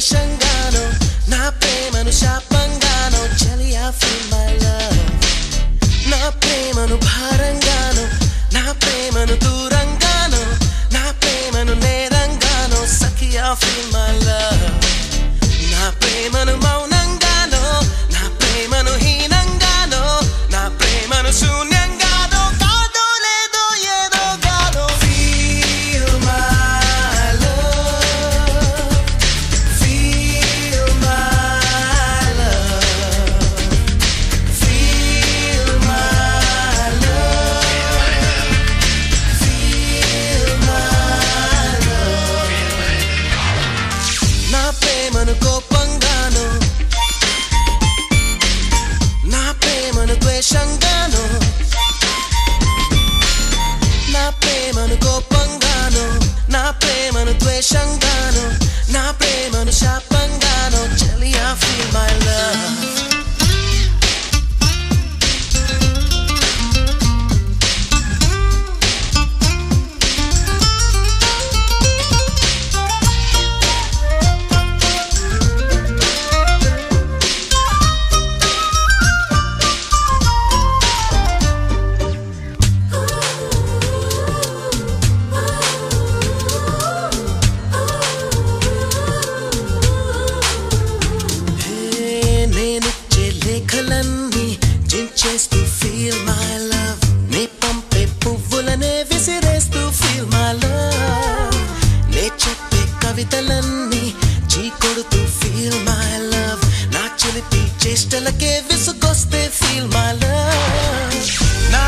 ద్వేషంగానో నా ప్రేమను శాపంగానో చలి నా ప్రేమను భారంగాను నా ప్రేమను దూరంగాను నా ప్రేమను నేరంగాను సఖియా ఫీల్ మై ద్వేషంగాను నా ప్రేమను కోపంగాను? నా ప్రేమను ద్వేషంగాను? కవితలన్నీ కవితలన్నీ చీకొడుతూ ఫీల్ మై లవ్ నా చిలిపి చేష్టలకే విసుగొస్తే ఫీల్ మై లవ్ నా